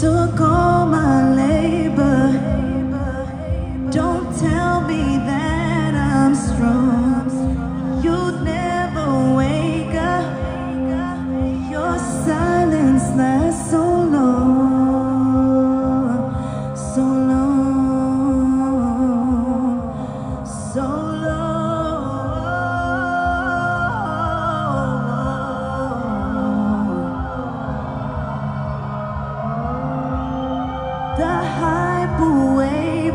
giữa có mà là the highway.